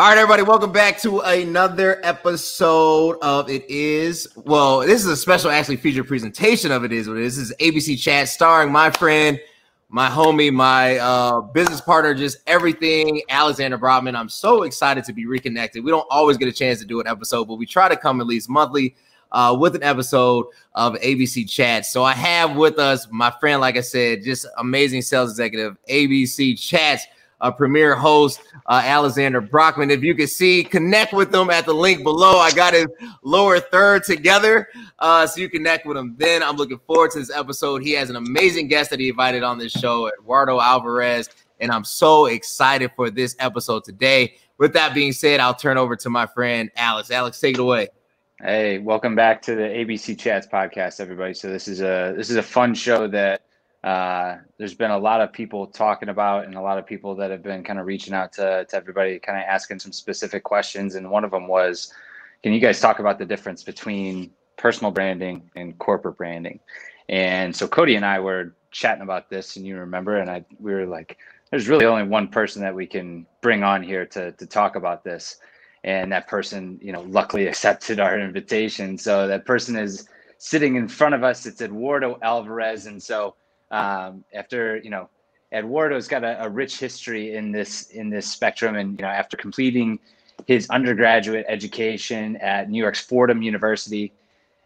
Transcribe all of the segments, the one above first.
All right, everybody, welcome back to another episode of It Is. Well, this is a special, actually, feature presentation of It Is. This is ABC Chat starring my friend, my homie, my uh, business partner, just everything, Alexander Brockman. I'm so excited to be reconnected. We don't always get a chance to do an episode, but we try to come at least monthly uh, with an episode of ABC Chat. So I have with us my friend, like I said, just amazing sales executive, ABC Chats uh, premier host, uh, Alexander Brockman. If you can see, connect with him at the link below. I got his lower third together, uh, so you connect with him. Then I'm looking forward to this episode. He has an amazing guest that he invited on this show, Eduardo Alvarez, and I'm so excited for this episode today. With that being said, I'll turn over to my friend Alex. Alex, take it away. Hey, welcome back to the ABC Chats podcast, everybody. So this is a this is a fun show that uh, there's been a lot of people talking about and a lot of people that have been kind of reaching out to, to everybody, kind of asking some specific questions. And one of them was, can you guys talk about the difference between personal branding and corporate branding? And so Cody and I were chatting about this, and you remember, and I we were like, there's really only one person that we can bring on here to to talk about this, and that person, you know, luckily accepted our invitation. So that person is sitting in front of us. It's Eduardo Alvarez, and so um, after you know Eduardo's got a, a, rich history in this in this spectrum, and you know after completing his undergraduate education at New York's Fordham University,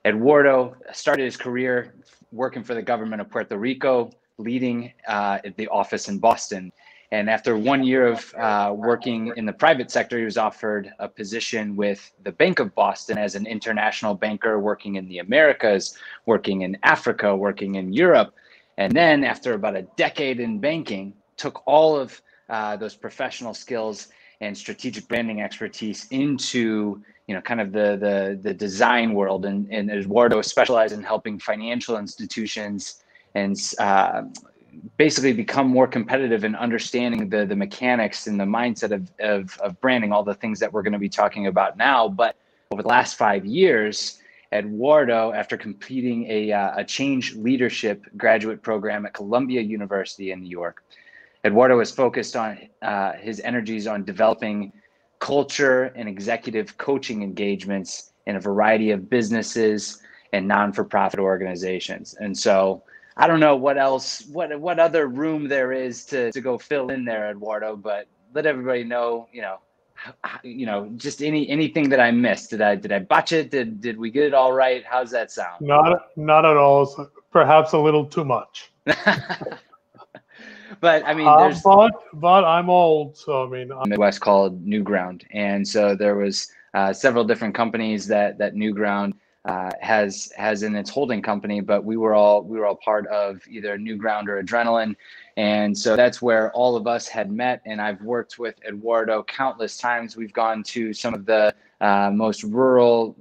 Eduardo started his career working for the government of Puerto Rico, leading uh, the office in Boston. And after one year of uh, working in the private sector, he was offered a position with the Bank of Boston as an international banker, working in the Americas, working in Africa, working in Europe. And then after about a decade in banking, took all of uh, those professional skills and strategic branding expertise into you know kind of the the, the design world. And, and eduardo specialized in helping financial institutions and uh, basically become more competitive in understanding the the mechanics and the mindset of, of, of branding all the things that we're going to be talking about now. But over the last five years Eduardo, after completing a, uh, a change leadership graduate program at Columbia University in New York, Eduardo is focused on uh, his energies on developing culture and executive coaching engagements in a variety of businesses and non-for-profit organizations. And so I don't know what else, what what other room there is to to go fill in there, Eduardo. But let everybody know, you know, you know, just any anything that I missed. Did I did I botch it? Did did we get it all right? How's that sound? Not not at all. Perhaps a little too much. but I mean, there's uh, but but I'm old, so I mean, I'm Midwest called Newground, and so there was uh, several different companies that that Newground uh, has has in its holding company, but we were all we were all part of either Newground or Adrenaline, and so that's where all of us had met. And I've worked with Eduardo countless times. We've gone to some of the uh, most rural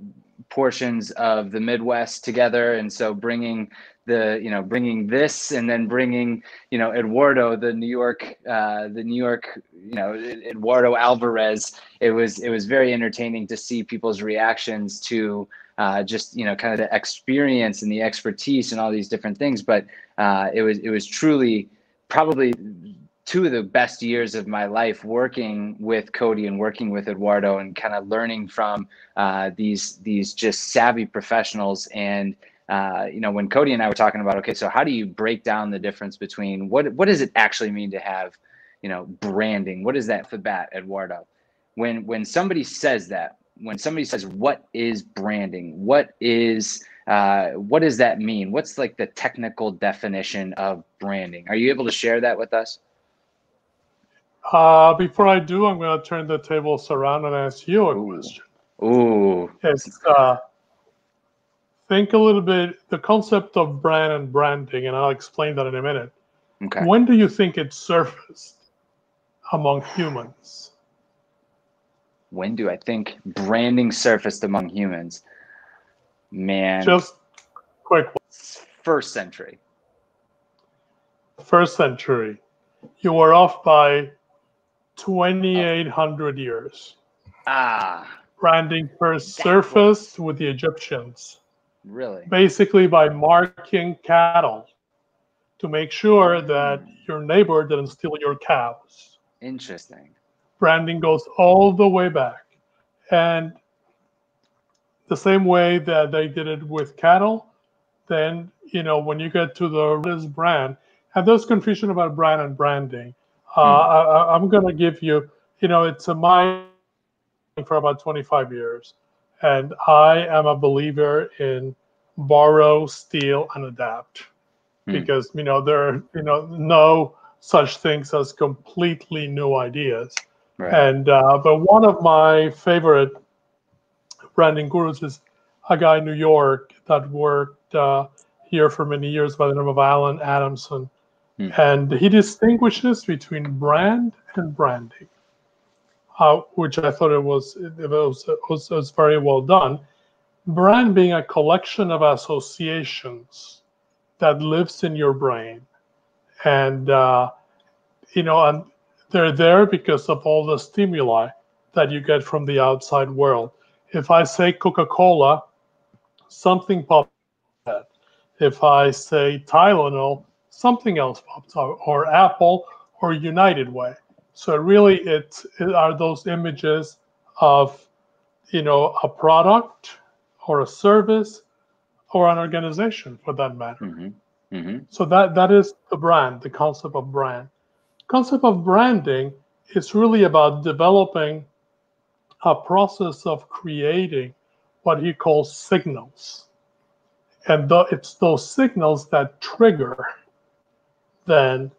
portions of the Midwest together. And so bringing the, you know, bringing this and then bringing, you know, Eduardo, the New York, uh, the New York, you know, Eduardo Alvarez, it was, it was very entertaining to see people's reactions to, uh, just you know kind of the experience and the expertise and all these different things but uh, it was it was truly probably two of the best years of my life working with Cody and working with Eduardo and kind of learning from uh, these these just savvy professionals. And uh, you know, when Cody and I were talking about, okay, so how do you break down the difference between what what does it actually mean to have, you know, branding? What is that for that, Eduardo? When when somebody says that, when somebody says what is branding, what is uh, what does that mean? What's like the technical definition of branding? Are you able to share that with us? Uh, before I do, I'm going to turn the tables around and ask you a Ooh. question. Ooh. It's, uh, think a little bit the concept of brand and branding, and I'll explain that in a minute. Okay. When do you think it surfaced among humans? When do I think branding surfaced among humans? Man. Just quick. First century. First century. You were off by 2,800 years. Ah. Branding first surfaced with the Egyptians. Really? Basically, by marking cattle to make sure that your neighbor didn't steal your cows. Interesting. Branding goes all the way back. And the same way that they did it with cattle, then, you know, when you get to the this brand, and there's confusion about brand and branding. Uh, I, I'm going to give you, you know, it's a mind for about 25 years. And I am a believer in borrow, steal, and adapt Hmm. because, you know, there are, you know, no such things as completely new ideas. Right. And uh, but one of my favorite branding gurus is a guy in New York that worked uh, here for many years by the name of Allen Adamson, Hmm. and he distinguishes between brand and branding, uh, which I thought it was it was, it was it was very well done. Brand being a collection of associations that lives in your brain, and uh, you know, and they're there because of all the stimuli that you get from the outside world. If I say Coca Cola, something pops up. If I say Tylenol, something else pops up, or Apple, or United Way. So really, it's, it are those images of, you know, a product or a service or an organization for that matter. hmm hmm So that that is the brand, the concept of brand. Concept of branding is really about developing a process of creating what he calls signals. And it's those signals that trigger then,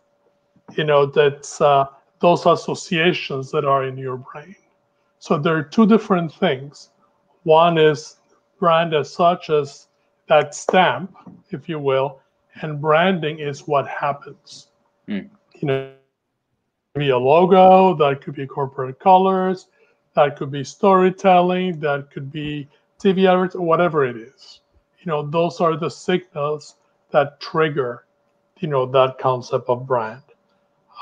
you know, that's uh, those associations that are in your brain. So there are two different things. One is brand as such as that stamp, if you will, and branding is what happens. Hmm. You know, be a logo, that could be corporate colors, that could be storytelling, that could be TV adverts, whatever it is. You know, those are the signals that trigger, you know, that concept of brand.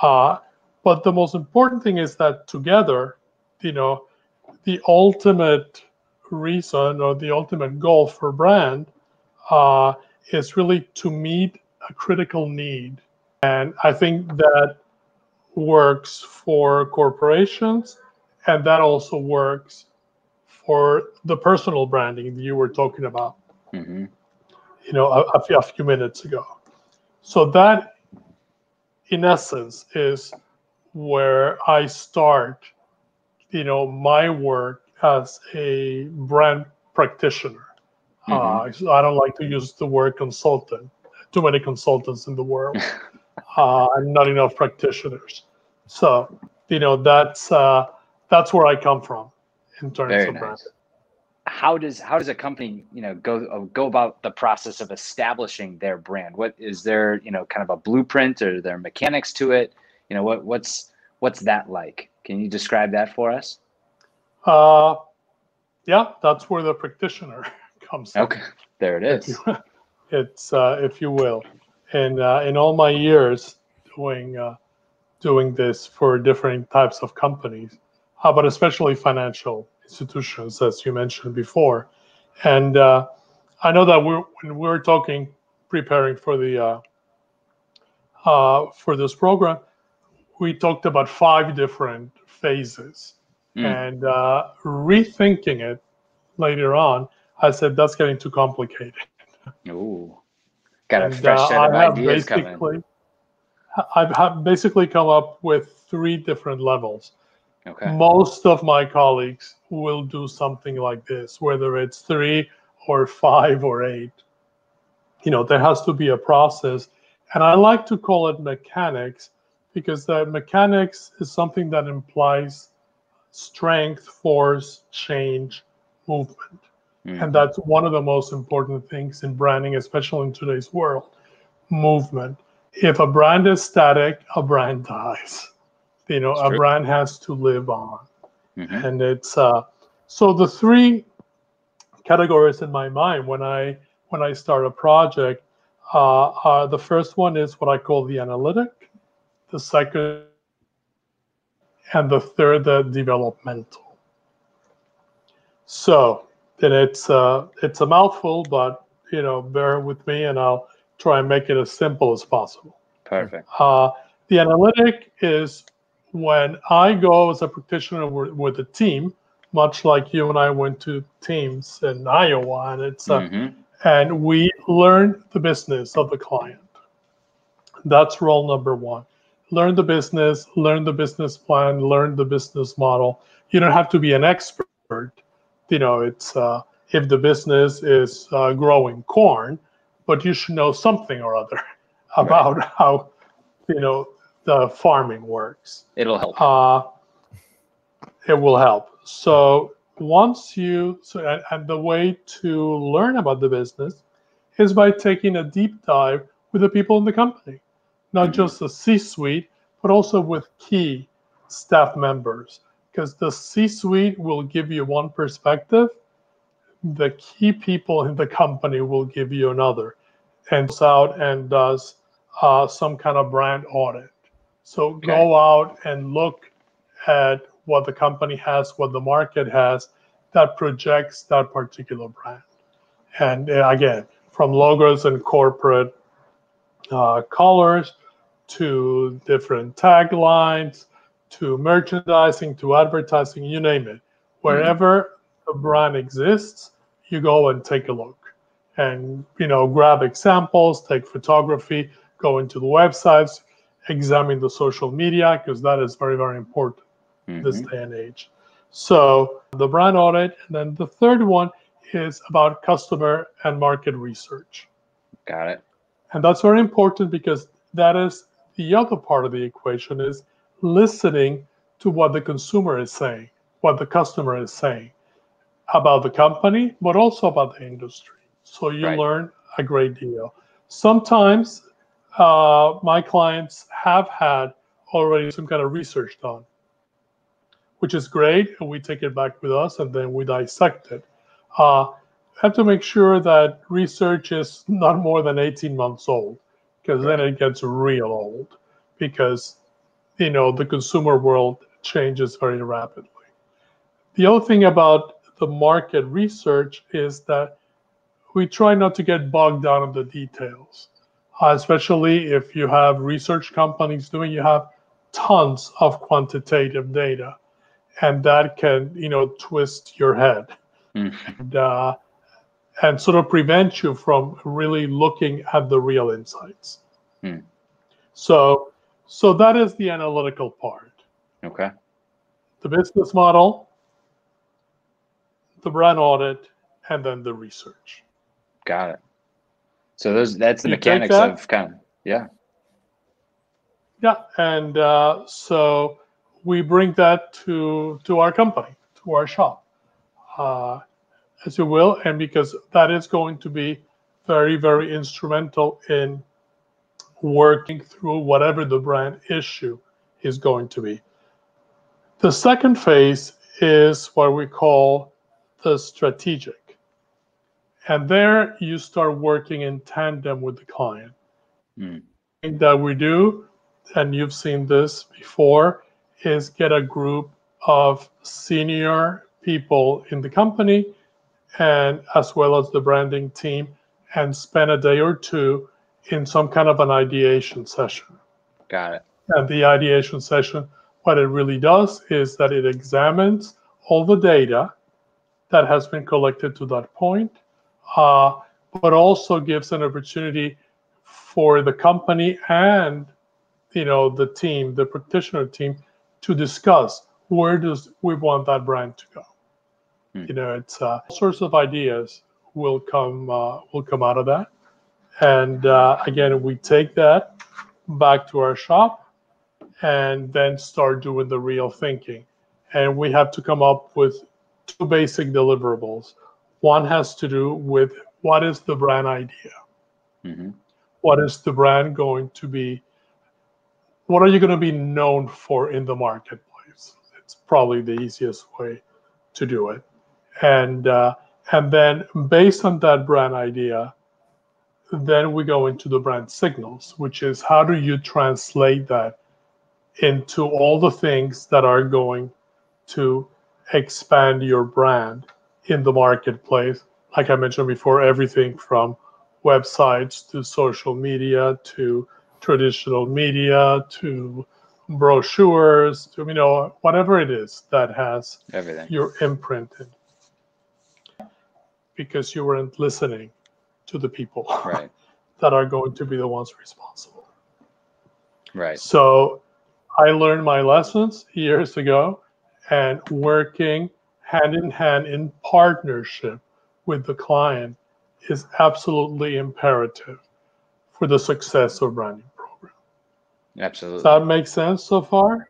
Uh, but the most important thing is that together, you know, the ultimate reason or the ultimate goal for brand uh, is really to meet a critical need. And I think that works for corporations and that also works for the personal branding that you were talking about hmm you know a, a few, minutes ago. So that in essence is where i start you know my work as a brand practitioner. Uh, i don't like to use the word consultant. Too many consultants in the world uh, and not enough practitioners so you know that's uh, that's where i come from in terms Very of nice. brand How does how does a company you know go uh, go about the process of establishing their brand? What is there you know kind of a blueprint or there mechanics to it? You know what what's what's that like? Can you describe that for us? uh, yeah that's where the practitioner comes in. Okay, there it is. if you, it's uh, if you will and uh, in all my years doing uh, doing this for different types of companies uh, but especially financial institutions as you mentioned before? And uh, i know that we're when we were talking preparing for the uh, uh, for this program we talked about five different phases. Mm. and uh, rethinking it later on i said that's getting too complicated. Ooh, got a and, fresh uh, set of I have ideas coming. basically, I've basically come up with three different levels. Okay. Most of my colleagues will do something like this, whether it's three or five or eight. You know, there has to be a process. And I like to call it mechanics because the mechanics is something that implies strength, force, change, movement. Mm. And that's one of the most important things in branding, especially in today's world movement. If a brand is static, a brand dies. You know, It's a true. brand has to live on. Mhm. And it's uh, so the three categories in my mind when I when I start a project, uh, uh, the first one is what I call the analytic, the second, and the third, the developmental. So then it's uh, it's a mouthful, but you know, bear with me, and I'll try and make it as simple as possible. Perfect. Uh, the analytic is when I go as a practitioner with, with a team, much like you and I went to teams in Iowa, and it's uh, Mhm. and we learn the business of the client. That's role number one. Learn the business, learn the business plan, learn the business model. You don't have to be an expert. You know, it's uh, if the business is uh, growing corn, but you should know something or other about how you know the farming works It'll help. uh, it will help. So once you so and, and the way to learn about the business is by taking a deep dive with the people in the company, not Mhm. just the C-suite, but also with key staff members, because the C-suite will give you one perspective, the key people in the company will give you another, and goes out and does uh, some kind of brand audit. So go out and look at what the company has, what the market has that projects that particular brand. And uh, again, from logos and corporate uh, colors to different taglines to merchandising to advertising, you name it. Wherever the brand exists, you go and take a look and you know grab examples, take photography, go into the websites, examine the social media because that is very very important this Mhm. day and age. So the brand audit, and then the third one is about customer and market research. Got it. And that's very important because that is the other part of the equation is listening to what the consumer is saying, what the customer is saying about the company, but also about the industry. So you Right. learn a great deal. Sometimes uh, my clients have had already some kind of research done, which is great. And we take it back with us and then we dissect it. Uh, have to make sure that research is not more than 18 months old because then it gets real old because you know the consumer world changes very rapidly the other thing about the market research is that we try not to get bogged down in the details uh, especially if you have research companies doing you have tons of quantitative data and that can you know twist your head Mm. and, uh, and sort of prevent you from really looking at the real insights. Hmm. So, so that is the analytical part. Okay. The business model, the brand audit, and then the research. Got it. So those that's the You mechanics that? of kind of yeah. Yeah, and uh, so we bring that to to our company, to our shop, uh, as you will, and because that is going to be very, very instrumental in working through whatever the brand issue is going to be. The second phase is what we call the strategic, and there you start working in tandem with the client. Mm. That we do and you've seen this before, is get a group of senior people in the company and as well as the branding team and spend a day or two in some kind of an ideation session. Got it. And the ideation session, what it really does is that it examines all the data that has been collected to that point, uh, but also gives an opportunity for the company and you know the team, the practitioner team, to discuss where does we want that brand to go. Hmm. You know, it's uh, all sorts of ideas will come uh, will come out of that, and uh, again, we take that back to our shop and then start doing the real thinking. And we have to come up with two basic deliverables. One has to do with what is the brand idea? hmm What is the brand going to be? What are you going to be known for in the marketplace? It's probably the easiest way to do it. And uh, and then based on that brand idea, then we go into the brand signals, which is how do you translate that into all the things that are going to expand your brand in the marketplace. Like I mentioned before, everything from websites to social media to traditional media to brochures, to you know whatever it is that has Everything. your imprint in. Because you weren't listening to the people Right. that are going to be the ones responsible. Right. So I learned my lessons years ago and working hand in hand in partnership with the client is absolutely imperative for the success of branding program. Absolutely. Does that make sense so far?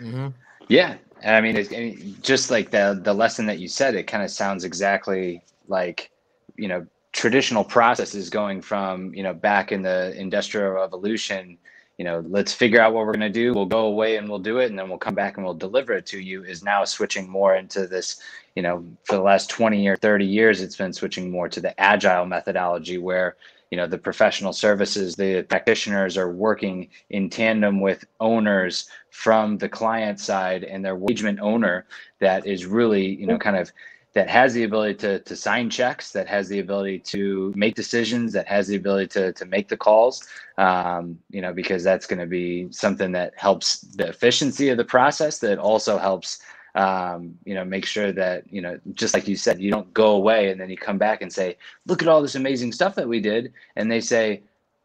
Mm-hmm. Yeah, and I mean, it's, I mean, just like the the lesson that you said, it kind of sounds exactly like you know traditional processes going from you know back in the industrial revolution. You know, let's figure out what we're going to do. We'll go away and we'll do it, and then we'll come back and we'll deliver it to you. Is now switching more into this. You know, for the last twenty or thirty years, it's been switching more to the agile methodology, where you know the professional services the practitioners are working in tandem with owners from the client side and their engagement owner that is really you know kind of that has the ability to, to sign checks that has the ability to make decisions that has the ability to, to make the calls um, you know because that's going to be something that helps the efficiency of the process that also helps um, you know, make sure that, you know, just like you said, you don't go away and then you come back and say, look at all this amazing stuff that we did. And they say,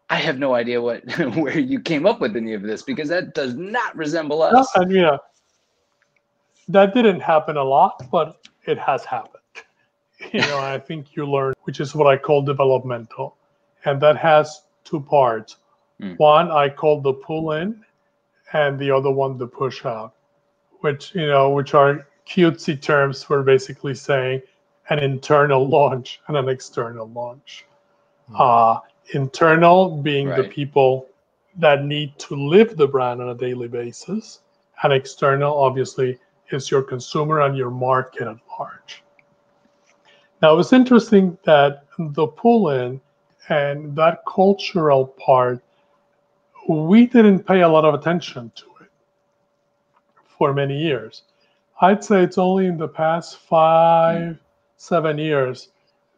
I have no idea what, where you came up with any of this because that does not resemble us. No, and you know, that didn't happen a lot, but it has happened. You know, I think you learn, which is what I call developmental. And that has two parts. Mm. One I call the pull in, and the other one the push out, which, you know, which are cutesy terms for basically saying an internal launch and an external launch. Uh, internal being the people that need to live the brand on a daily basis, and external, obviously, is your consumer and your market at large. Now, it's interesting that the pull in and that cultural part, we didn't pay a lot of attention to it for many years. I'd say it's only in the past five, seven years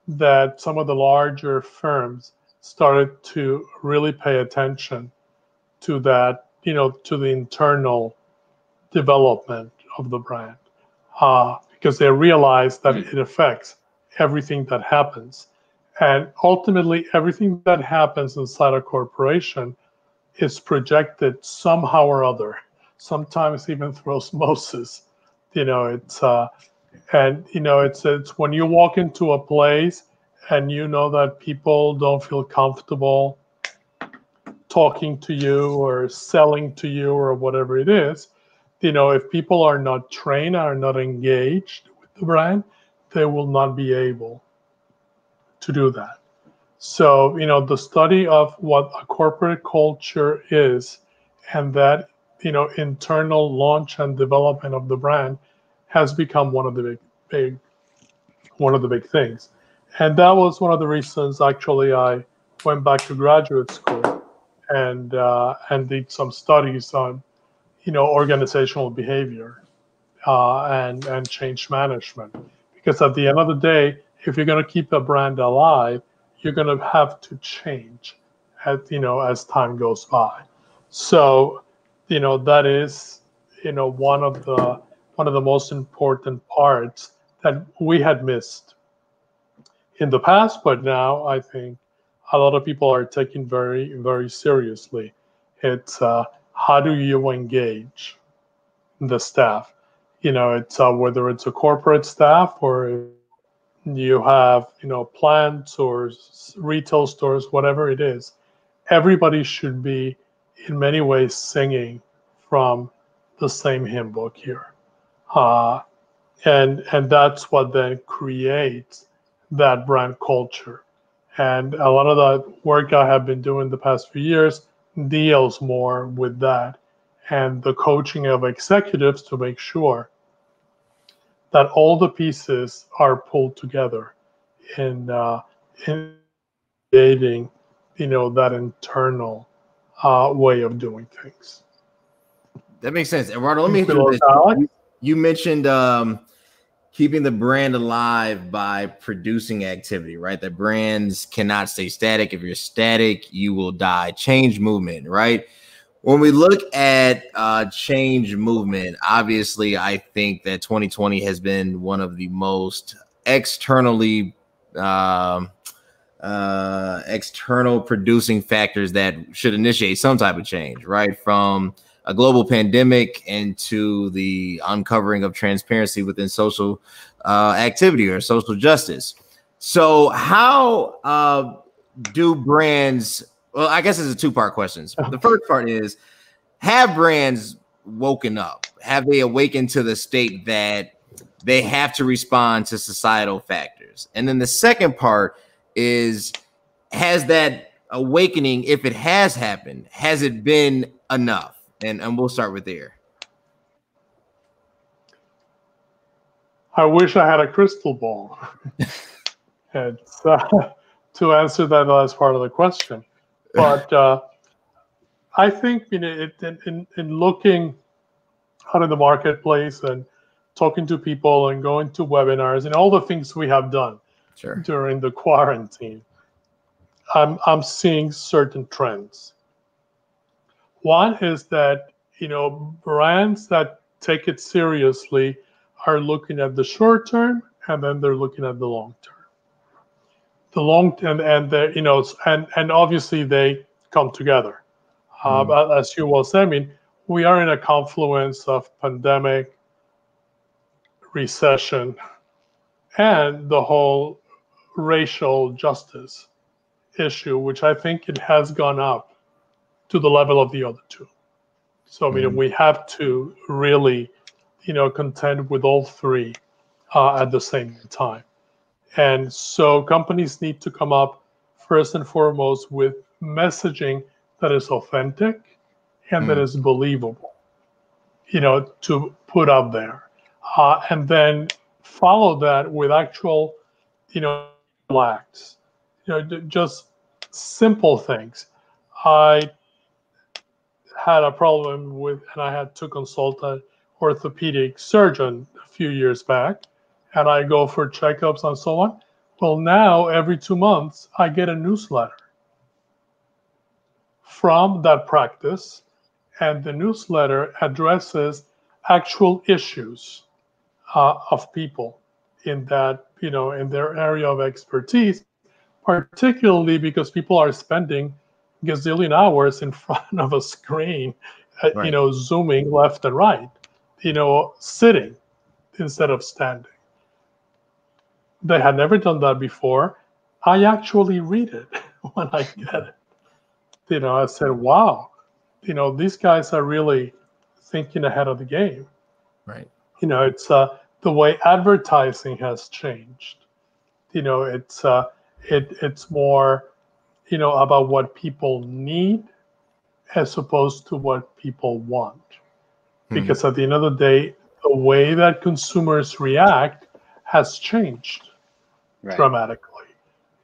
that some of the larger firms started to really pay attention to that, you know, to the internal development of the brand, uh, because they realize that Mm. it affects everything that happens. And ultimately, everything that happens inside a corporation is projected somehow or other, sometimes even through osmosis. You know, it's, uh, and, you know, it's, it's when you walk into a place and you know that people don't feel comfortable talking to you or selling to you or whatever it is, you know, if people are not trained, are not engaged with the brand, they will not be able to do that. So, you know, the study of what a corporate culture is and that, you know, internal launch and development of the brand has become one of the big, big, one of the big things. And that was one of the reasons actually I went back to graduate school and uh, and did some studies on, you know, organizational behavior uh, and and change management. Because at the end of the day, if you're going to keep a brand alive, you're going to have to change, as you know, as time goes by. So, you know, that is, you know, one of the one of the most important parts that we had missed in the past, but now I think a lot of people are taking very, very seriously. It's uh, how do you engage the staff? You know, it's uh, whether it's a corporate staff or you have, you know, plants or retail stores, whatever it is. Everybody should be, in many ways, singing from the same hymn book here, uh, and and that's what then creates that brand culture. And a lot of the work I have been doing the past few years deals more with that and the coaching of executives to make sure that all the pieces are pulled together in uh, in creating, you know, that internal uh, way of doing things. That makes sense. Eduardo, let me you. You mentioned um, keeping the brand alive by producing activity, right? That brands cannot stay static. If you're static, you will die. Change movement, right? when we look at uh, change movement, obviously, I think that 2020 has been one of the most externally um, uh, external producing factors that should initiate some type of change, right? From a global pandemic into the uncovering of transparency within social uh, activity or social justice. So, how uh, do brands? Well, I guess it's a two part question. The first part is: Have brands woken up? Have they awakened to the state that they have to respond to societal factors? And then the second part is: Has that awakening, if it has happened, has it been enough? And and we'll start with there. I wish I had a crystal ball. and uh, to answer that last part of the question, but uh, I think you know, it, in, in looking out in the marketplace and talking to people and going to webinars and all the things we have done sure. during the quarantine, I'm I'm seeing certain trends. One is that you know brands that take it seriously are looking at the short term and then they're looking at the long term. The long term and the you know and and obviously they come together. Mm. Uh, as you well said, I mean we are in a confluence of pandemic, recession, and the whole racial justice issue, which I think it has gone up to the level of the other two. So I mean, mm-hmm. we have to really, you know, contend with all three uh, at the same time. And so companies need to come up first and foremost with messaging that is authentic and mm. that is believable, you know, to put out there. Uh, and then follow that with actual, you know, acts, you know, just simple things. I had a problem with, and I had to consult an orthopedic surgeon a few years back, and I go for checkups and so on. Well, now every two months, I get a newsletter from that practice, and the newsletter addresses actual issues uh, of people in that, you know, in their area of expertise, particularly because people are spending gazillion hours in front of a screen, uh, right. you know, zooming left and right, you know, sitting instead of standing. They had never done that before. I actually read it when I get it. You know, I said, wow, you know, these guys are really thinking ahead of the game. Right. You know, it's uh, the way advertising has changed. You know, it's uh, it it's more you know, about what people need as opposed to what people want. Hmm. Because at the end of the day, the way that consumers react has changed right. dramatically.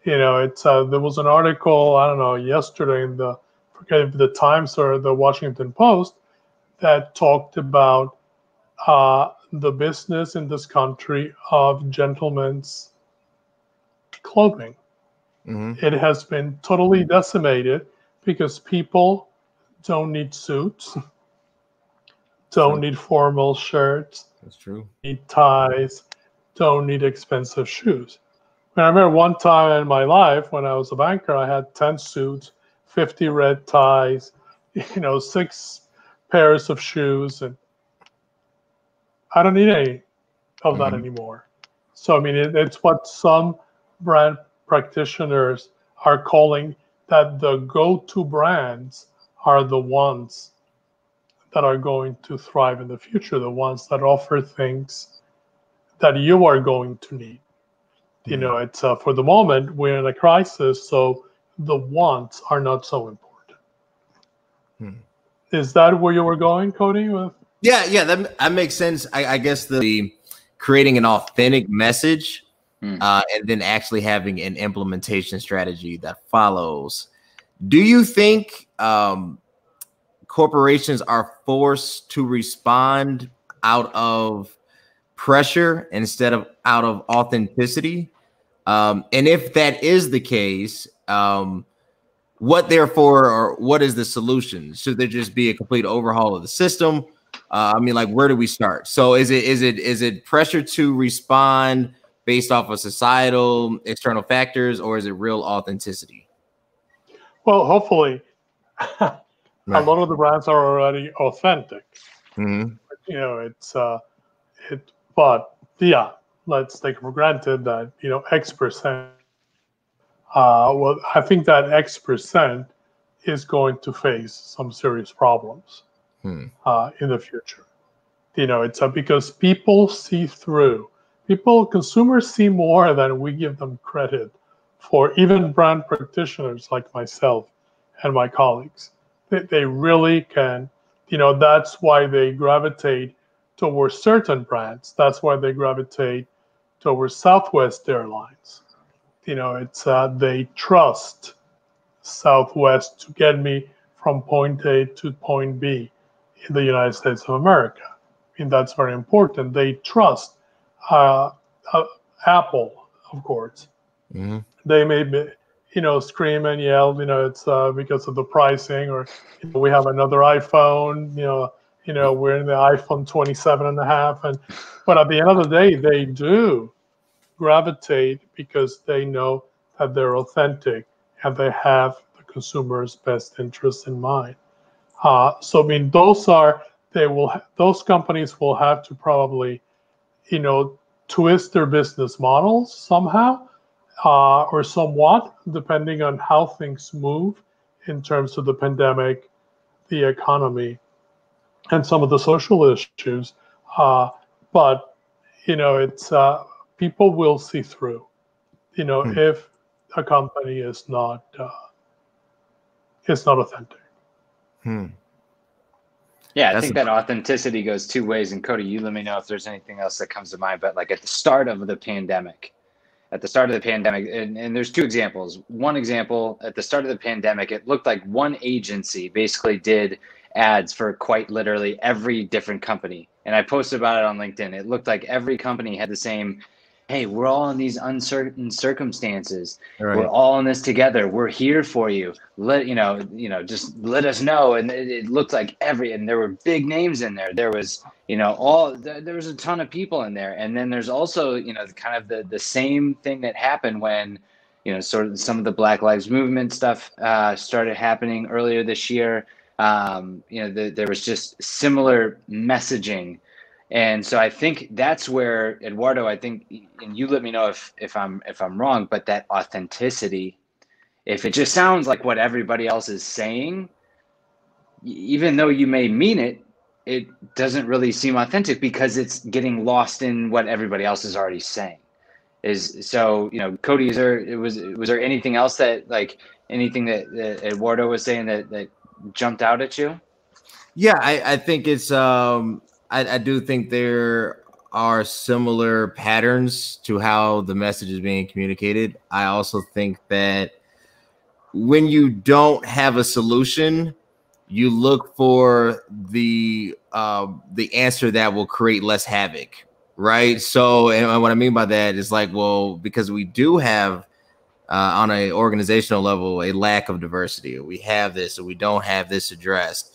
You know, it's uh, there was an article I don't know yesterday in the forget if the Times or the Washington Post that talked about uh, the business in this country of gentlemen's clothing Mm-hmm. It has been totally decimated because people don't need suits, don't need formal shirts. That's true. Need ties, don't need expensive shoes. I remember one time in my life when I was a banker, I had 10 suits, 50 red ties, you know, six pairs of shoes. And I don't need any of that mm-hmm. anymore. So, I mean, it, it's what some brand practitioners are calling that the go-to brands are the ones that are going to thrive in the future, the ones that offer things that you are going to need. Mm-hmm. You know, it's uh, for the moment we're in a crisis, so the wants are not so important. Hmm. Is that where you were going, Cody? With yeah, yeah, that, that makes sense. I, I guess the creating an authentic message mm. uh, and then actually having an implementation strategy that follows. Do you think um, corporations are forced to respond out of pressure instead of out of authenticity? Um, and if that is the case, um, what therefore or what is the solution? Should there just be a complete overhaul of the system? Uh, I mean, like, where do we start? So is it is it is it pressure to respond based off of societal external factors, or is it real authenticity? Well, hopefully, right. a lot of the brands are already authentic. Mm-hmm. You know, it's uh, it, but yeah, let's take for granted that you know X percent. Uh, well, I think that X percent is going to face some serious problems hmm. uh, in the future. You know, it's uh, because people see through. People, consumers see more than we give them credit for. Even brand practitioners like myself and my colleagues, they, they really can. You know, that's why they gravitate towards certain brands. That's why they gravitate towards Southwest Airlines. You know, it's uh, they trust Southwest to get me from point A to point B in the United States of America. I mean, that's very important. They trust uh, uh, Apple, of course. Mm-hmm. They may be, you know, scream and yell, you know, it's uh, because of the pricing, or you know, we have another iPhone, you know, you know, we're in the iPhone 27 and a half, and but at the end of the day, they do gravitate because they know that they're authentic and they have the consumer's best interest in mind. Uh, so I mean, those are they will those companies will have to probably, you know, twist their business models somehow uh, or somewhat, depending on how things move in terms of the pandemic, the economy, and some of the social issues. Uh, but you know, it's uh, people will see through. You know, hmm. if a company is not uh, is not authentic. Hmm. Yeah, I That's think that authenticity goes two ways. And Cody, you let me know if there's anything else that comes to mind. But like at the start of the pandemic, at the start of the pandemic, and, and there's two examples. One example, at the start of the pandemic, it looked like one agency basically did ads for quite literally every different company. And I posted about it on LinkedIn. It looked like every company had the same hey, we're all in these uncertain circumstances. Right. We're all in this together. We're here for you. Let you know, you know, just let us know. And it, it looked like every, and there were big names in there. There was, you know, all there was a ton of people in there. And then there's also, you know, kind of the the same thing that happened when, you know, sort of some of the Black Lives Movement stuff uh, started happening earlier this year. Um, you know, the, there was just similar messaging and so I think that's where Eduardo, I think, and you let me know if if I'm if I'm wrong, but that authenticity, if it just sounds like what everybody else is saying, even though you may mean it, it doesn't really seem authentic because it's getting lost in what everybody else is already saying. Is so you know, Cody, is there was was there anything else that like anything that, that Eduardo was saying that that jumped out at you? Yeah, I, I think it's um I, I do think there are similar patterns to how the message is being communicated. I also think that when you don't have a solution, you look for the uh, the answer that will create less havoc, right? So, and what I mean by that is like, well, because we do have uh, on an organizational level a lack of diversity, we have this, or we don't have this addressed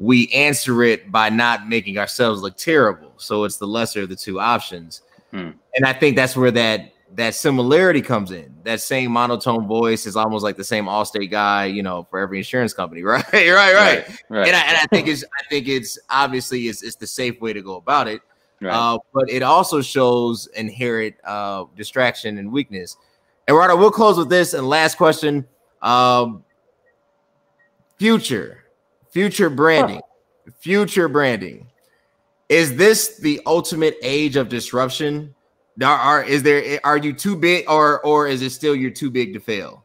we answer it by not making ourselves look terrible. So it's the lesser of the two options. Hmm. And I think that's where that that similarity comes in. That same monotone voice is almost like the same Allstate guy, you know, for every insurance company, right? right, right, right. And, I, and I think it's I think it's obviously it's, it's the safe way to go about it. Right. Uh, but it also shows inherent uh, distraction and weakness. Eduardo, we'll close with this. And last question: um, future future branding, huh. future branding. Is this the ultimate age of disruption? Are, are is there are you too big or or is it still you're too big to fail?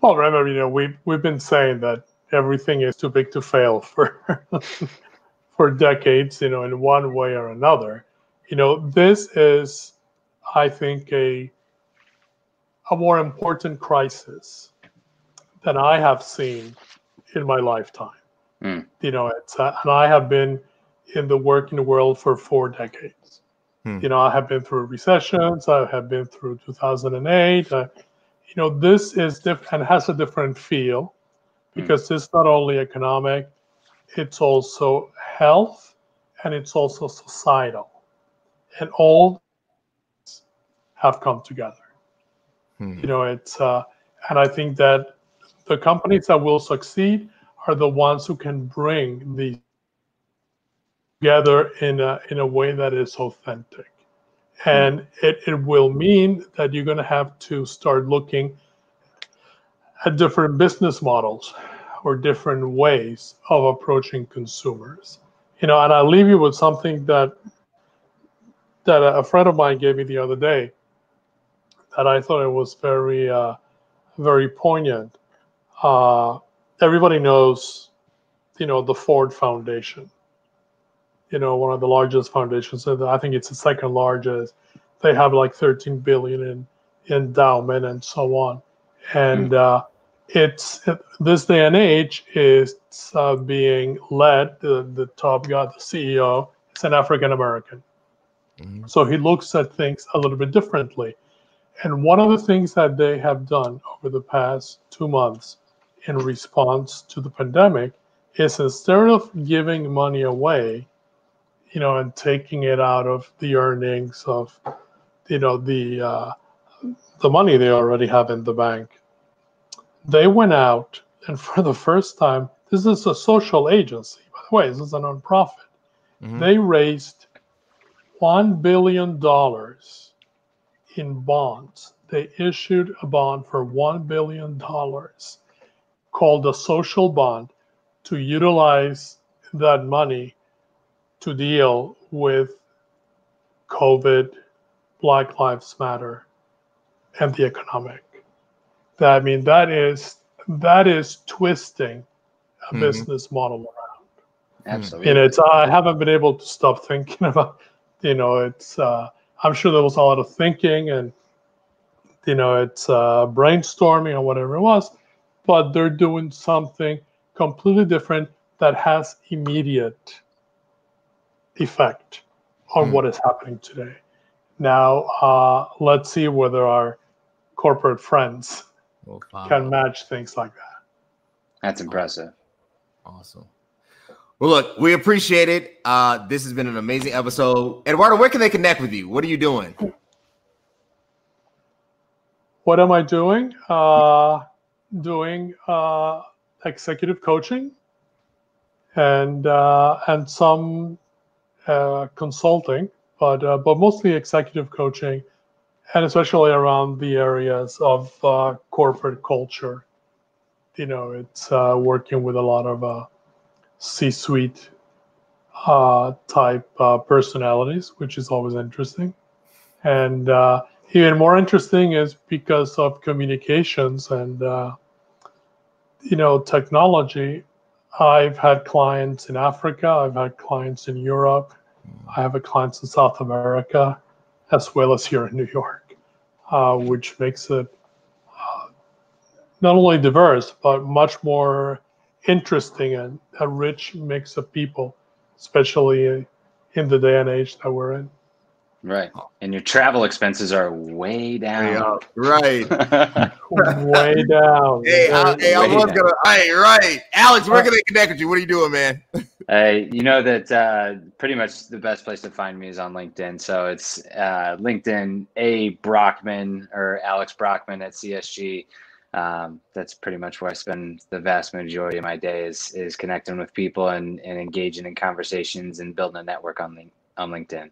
Well, remember, you know, we we've been saying that everything is too big to fail for for decades, you know, in one way or another. You know, this is, I think, a a more important crisis than I have seen in my lifetime. Mm. You know, it's uh, and I have been in the working world for four decades. Mm. You know, I have been through recessions. I have been through 2008. Uh, you know, this is different and has a different feel because mm. it's not only economic, it's also health and it's also societal. And all have come together. Hmm. You know, it's uh, and I think that the companies that will succeed are the ones who can bring these together in a in a way that is authentic. And it, it will mean that you're going to have to start looking at different business models or different ways of approaching consumers. You know, and I'll leave you with something that that a friend of mine gave me the other day that I thought it was very, uh, very poignant. Uh, everybody knows, you know, the Ford Foundation. You know, one of the largest foundations. I think it's the second largest. They have like 13 billion in endowment and so on. And mm. uh, it's this day and age is uh, being led. The the top guy, the CEO, is an African American. Mm-hmm. So he looks at things a little bit differently. And one of the things that they have done over the past two months in response to the pandemic is instead of giving money away, you know, and taking it out of the earnings of, you know, the uh, the money they already have in the bank, they went out and for the first time, this is a social agency, by the way, this is a nonprofit. Mm-hmm. They raised one billion dollars in bonds. They issued a bond for $1 billion called a social bond to utilize that money to deal with COVID, Black Lives Matter, and the economic. That, I mean, that is that is twisting a mm-hmm. business model around. Absolutely. And it's I haven't been able to stop thinking about, you know, it's uh, I'm sure there was a lot of thinking and you know it's uh, brainstorming or whatever it was, but they're doing something completely different that has immediate effect on mm. what is happening today. Now uh, let's see whether our corporate friends we'll can match things like that. That's impressive. Awesome. Well, look, we appreciate it. Uh, this has been an amazing episode. Eduardo, where can they connect with you? What are you doing? What am I doing? Uh, doing uh, executive coaching and uh, and some uh, consulting, but uh, but mostly executive coaching, and especially around the areas of uh, corporate culture. You know, it's uh, working with a lot of C-suite type personalities, which is always interesting. And even more interesting is because of communications and uh, you know technology. I've had clients in Africa. I've had clients in Europe. I have a clients in South America, as well as here in New York, uh, which makes it uh, not only diverse but much more interesting and a rich mix of people, especially in the day and age that we're in. Right. And your travel expenses are way down. Right. way down. Hey, I, hey, I was gonna hey, right. Alex, where can they connect with you? What are you doing, man? Hey, you know that uh, pretty much the best place to find me is on LinkedIn. So it's uh, LinkedIn A Brockman or Alex Brockman at CSG um, that's pretty much where I spend the vast majority of my day is is connecting with people and, and engaging in conversations and building a network on link, on LinkedIn.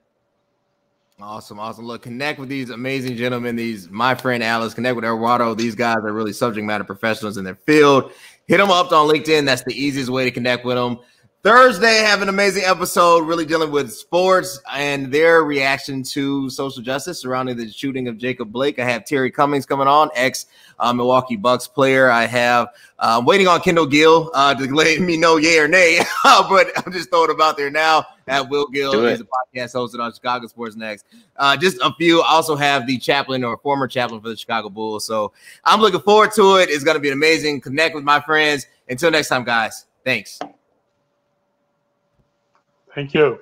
Awesome, awesome. Look, connect with these amazing gentlemen. These my friend Alice. Connect with Eduardo. These guys are really subject matter professionals in their field. Hit them up on LinkedIn. That's the easiest way to connect with them. Thursday, have an amazing episode, really dealing with sports and their reaction to social justice surrounding the shooting of Jacob Blake. I have Terry Cummings coming on, ex uh, Milwaukee Bucks player. I have uh, waiting on Kendall Gill uh, to let me know yay or nay, but I'm just throwing them out there now. At Will Gill, he's a podcast hosted on Chicago Sports Next. Uh, just a few. I also have the chaplain or former chaplain for the Chicago Bulls. So I'm looking forward to it. It's going to be an amazing. Connect with my friends. Until next time, guys. Thanks. Thank you.